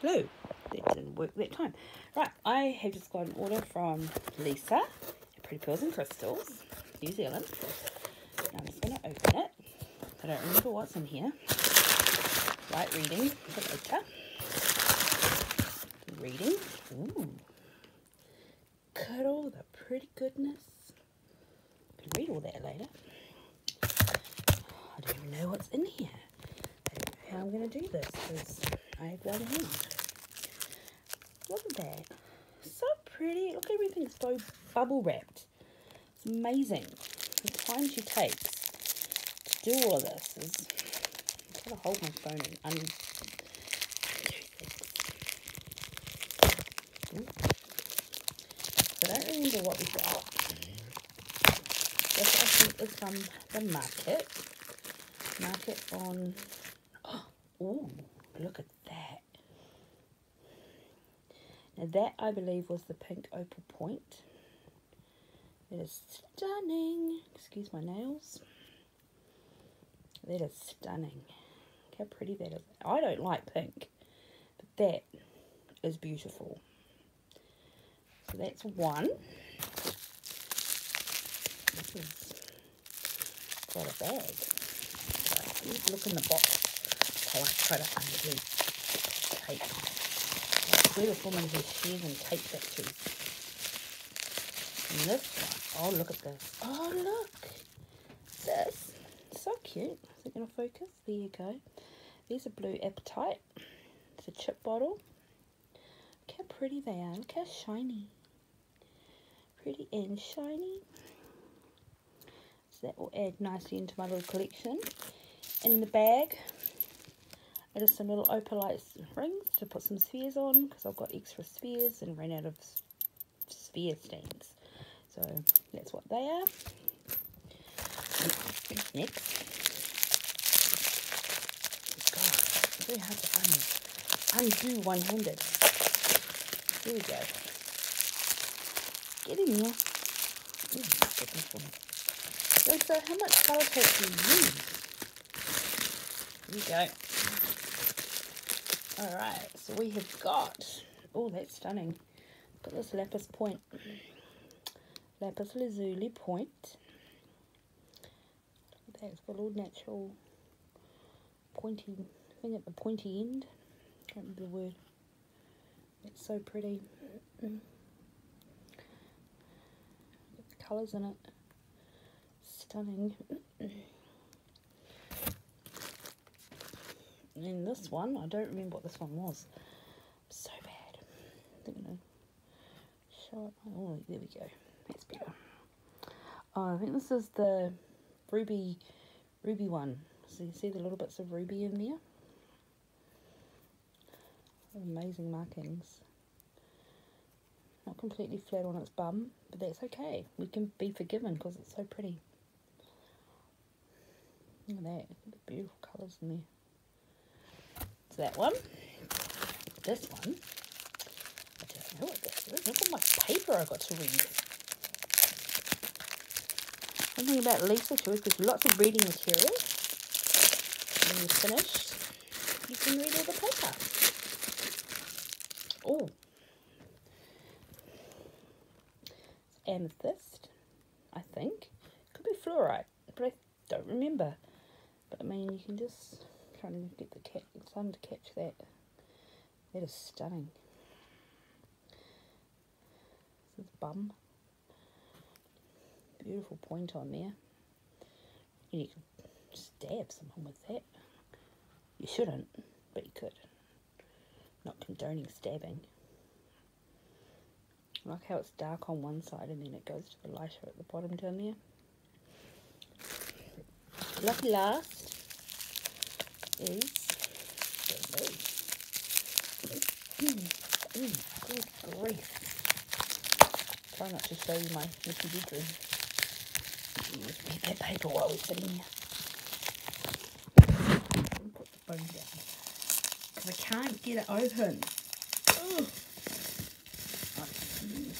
glue. That didn't work that time. Right, I have just got an order from Lisa, Pretty Pearls and Crystals, New Zealand. Now I'm just going to open it. I don't remember what's in here. Right reading for later. Reading. Ooh. Cuddle the pretty goodness. Can read all that later. I don't even know what's in here. I don't know how I'm going to do this I one hand. Look at that. So pretty. Look, everything's so bubble wrapped. It's amazing. The time she takes to do all of this is... I'm trying to hold my phone and un I don't remember what we got. This I think is from the market. Market on... Oh, look at that. Now that, I believe, was the pink opal point. It is stunning. Excuse my nails. That is stunning. Look how pretty that is. I don't like pink, but that is beautiful. So that's one. This is quite a bag. So look in the box. Oh, I try to undo tape. Swedish woman who shares and tape factories. And this one, oh look at this. Oh look! This, so cute. Is it going to focus? There you go. These are blue apatite. It's a chip bottle. Look how pretty they are. Look how shiny. Pretty and shiny. So that will add nicely into my little collection. And in the bag, I some little opalite rings to put some spheres on because I've got extra spheres and ran out of sphere stands. So that's what they are. Next. God, very hard to undo, undo one-handed. Here we go. Get in there. Ooh, so how much color tape do you use? Here we go. Alright, so we have got, oh that's stunning, got this lapis point, lapis lazuli point. Look that, it's got a little natural pointy thing at the pointy end. Can't remember the word. It's so pretty. the colours in it. Stunning. And this one, I don't remember what this one was. So bad. I show it. Oh, there we go. That's better. Oh, I think this is the ruby, ruby one. So you see the little bits of ruby in there? Amazing markings. Not completely flat on its bum, but that's okay. We can be forgiven because it's so pretty. Look at that. The beautiful colours in there that one. This one, I don't know what this is. Look at my paper I got to read. Something about Lisa too, because lots of reading material. When you're finished, you can read all the paper. Oh. Amethyst, I think. Could be fluorite, but I don't remember. But I mean, you can just trying to get the cat, sun to catch that. That is stunning. This is bum. Beautiful point on there. And you can stab someone with that. You shouldn't, but you could. Not condoning stabbing. I like how it's dark on one side and then it goes to the lighter at the bottom down there. Lucky last is mm, good grief. Try not to show you my. Just read that paper while sitting here. Put the down. Because I can't get it open.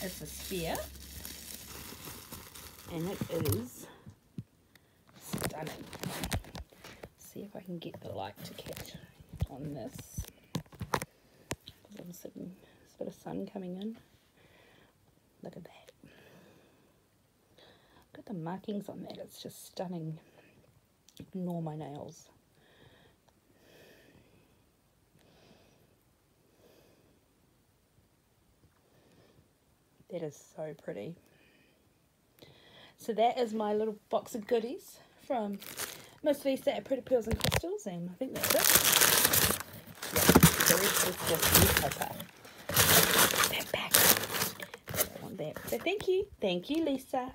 It's a sphere. And it is stunning I can get the light to catch on this. There's a bit of sun coming in. Look at that. Look at the markings on that. It's just stunning. Ignore my nails. That is so pretty. So that is my little box of goodies from Miss set at Pretty Pearls and Crystals, and I think that's it. Yeah, rest is just newspaper. That back. I want that. So thank you. Thank you, Lisa.